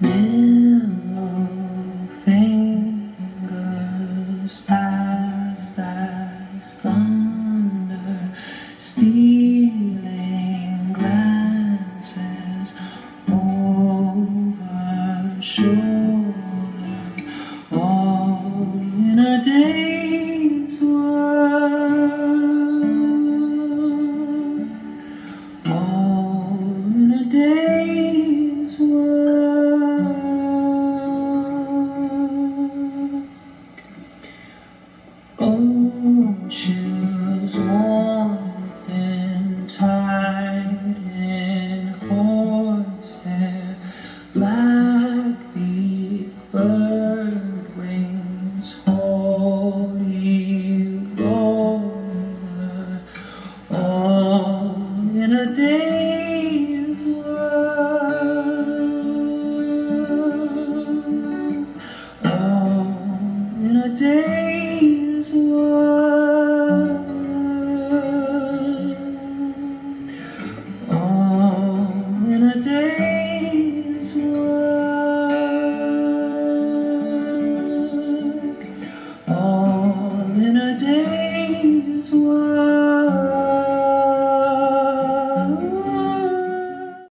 Fingers fast as thunder, stealing glances over shoulder, all in a day's Choose warmth within, tide and horsehair, black the bird wings, holy roller, all in a day's work, all in a day. day is what.